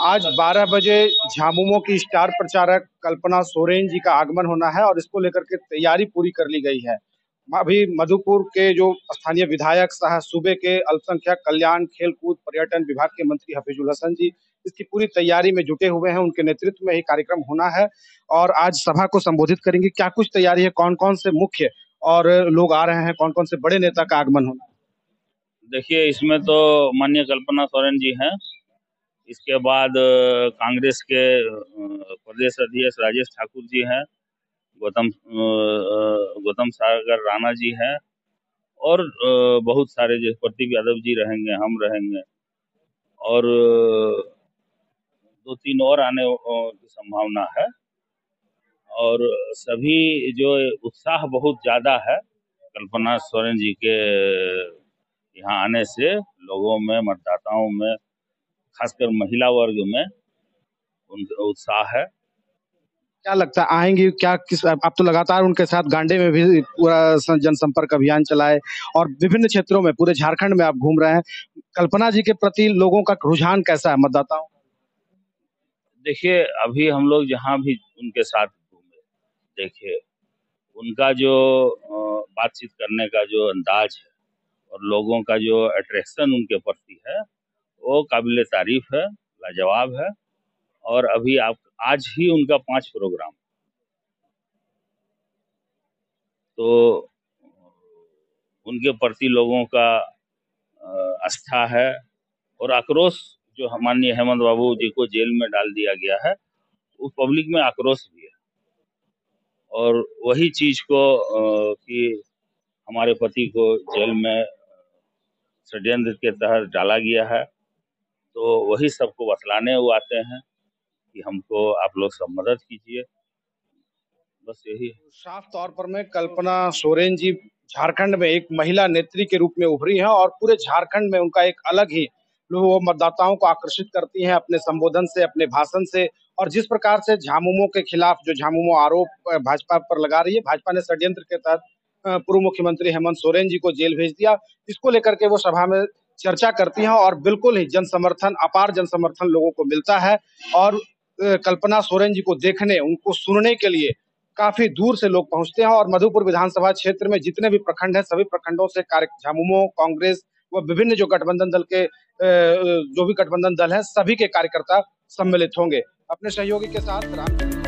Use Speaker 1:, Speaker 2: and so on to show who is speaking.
Speaker 1: आज 12 बजे झामुमो की स्टार प्रचारक कल्पना सोरेन जी का आगमन होना है और इसको लेकर के तैयारी पूरी कर ली गई है। अभी मधुपुर के जो स्थानीय विधायक सह सूबे के अल्पसंख्यक कल्याण, खेलकूद, पर्यटन विभाग के मंत्री हफीजुल हसन जी, इसकी पूरी तैयारी में जुटे हुए हैं। उनके नेतृत्व में ही कार्यक्रम होना है और आज सभा को संबोधित करेंगे। क्या कुछ तैयारी है? कौन कौन से मुख्य और लोग आ रहे हैं? कौन कौन से बड़े नेता का आगमन होना
Speaker 2: देखिए, इसमें तो माननीय कल्पना सोरेन जी हैं। इसके बाद कांग्रेस के प्रदेश अध्यक्ष राजेश ठाकुर जी हैं, गौतम गौतम सागर राणा जी हैं, और बहुत सारे जो प्रदीप यादव जी रहेंगे, हम रहेंगे, और दो तीन और आने की संभावना है, और सभी जो उत्साह बहुत ज़्यादा है, कल्पना सोरेन जी के, यहाँ आने से, लोगों में, मतदाताओं में खासकर महिला वर्ग में उनका उत्साह है।
Speaker 1: क्या लगता है आएँगे क्या किस आप तो लगातार उनके साथ गांडे में भी पूरा जनसंपर्क अभियान चलाए और विभिन्न क्षेत्रों में पूरे झारखंड में आप घूम रहे हैं। कल्पना जी के प्रति लोगों का रुझान कैसा है मतदाताओं?
Speaker 2: देखिए अभी हम लोग जहाँ भी उनके साथ घूमे देखिए उनका जो बातचीत करने का जो अंदाज है और लोगों का जो अट्रैक्शन उनके प्रति है वो काबिल तारीफ़ है, लाजवाब है और अभी आप, आज ही उनका पाँच प्रोग्राम। तो उनके प्रति लोगों का आस्था है और आक्रोश जो माननीय हेमंत बाबू जी को जेल में डाल दिया गया है उस पब्लिक में आक्रोश भी है। और वही चीज़ को कि हमारे पति को जेल में षड्यंत्र के तहत डाला गया है तो वही सबको बतलाने वो आते हैं कि हमको आप लोग सब मदद कीजिए। बस यही
Speaker 1: साफ़ तौर पर में कल्पना सोरेन जी झारखंड में एक महिला नेत्री के रूप में उभरी हैं और पूरे झारखंड में उनका एक अलग ही वो मतदाताओं को आकर्षित करती हैं अपने संबोधन से, अपने भाषण से और जिस प्रकार से झामुमो के खिलाफ जो झामुमो आरोप भाजपा पर लगा रही है, भाजपा ने षड्यंत्र के तहत पूर्व मुख्यमंत्री हेमंत सोरेन जी को जेल भेज दिया। इसको लेकर के वो सभा में चर्चा करती हैं और बिल्कुल ही जन समर्थन अपार जन समर्थन लोगों को मिलता है और कल्पना सोरेन जी को देखने, उनको सुनने के लिए काफ़ी दूर से लोग पहुँचते हैं और मधुपुर विधानसभा क्षेत्र में जितने भी प्रखंड हैं, सभी प्रखंडों से कार्य, झामुमो, कांग्रेस व विभिन्न जो गठबंधन दल के जो भी गठबंधन दल हैं, सभी के कार्यकर्ता सम्मिलित होंगे। अपने सहयोगी के साथ राम